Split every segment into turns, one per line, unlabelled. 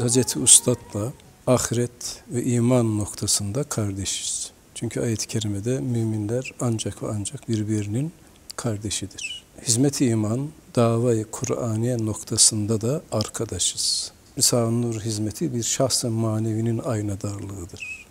Hazreti Ustad'la ahiret ve iman noktasında kardeşiz. Çünkü ayet-i kerimede müminler ancak ve ancak birbirinin kardeşidir. Hizmet-i iman, davayı Kur'aniye noktasında da arkadaşız. Risale-i hizmeti bir şahs-ı manevinin aynadarlığıdır.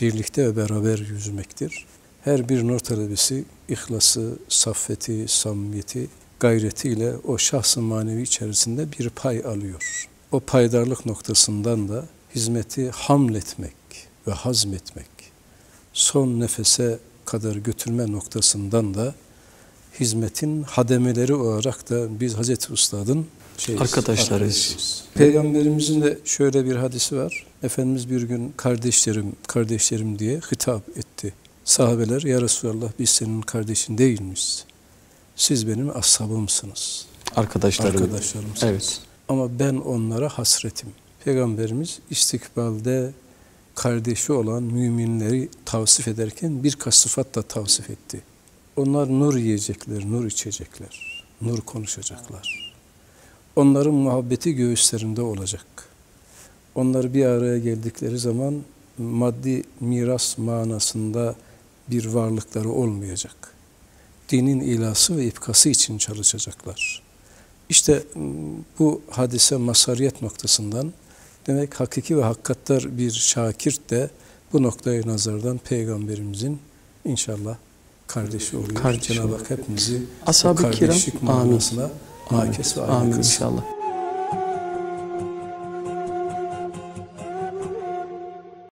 Birlikte ve beraber yüzmektir. Her bir nur talebesi ihlası, saffeti, samimiyeti, gayretiyle o şahs-ı manevi içerisinde bir pay alıyor. O paydarlık noktasından da hizmeti hamletmek ve hazmetmek, son nefese kadar götürme noktasından da hizmetin hademeleri olarak da biz Hazreti Ustad'ın şeyiz,
Arkadaşlarız.
arkadaşıyız. Peygamberimizin de şöyle bir hadisi var. Efendimiz bir gün kardeşlerim, kardeşlerim diye hitap etti. Sahabeler ya Resulallah biz senin kardeşin değil miyiz? Siz benim ashabımsınız.
Arkadaşlarım.
Arkadaşlarımsınız.
Evet.
Ama ben onlara hasretim. Peygamberimiz istikbalde kardeşi olan müminleri tavsif ederken birkaç sıfatla tavsif etti. Onlar nur yiyecekler, nur içecekler, nur konuşacaklar. Onların muhabbeti göğüslerinde olacak. Onlar bir araya geldikleri zaman maddi miras manasında bir varlıkları olmayacak. Dinin ilası ve ipkası için çalışacaklar. İşte bu hadise masariyet noktasından demek hakiki ve hakikattar bir şakirt de bu noktayı nazardan peygamberimizin inşallah kardeşi oluyor.
Kardeşi
Cenab-ı. Hak hepimizi
Ashab-ı kiram, amin.
manasına makes ve
Amin
amin
inşallah.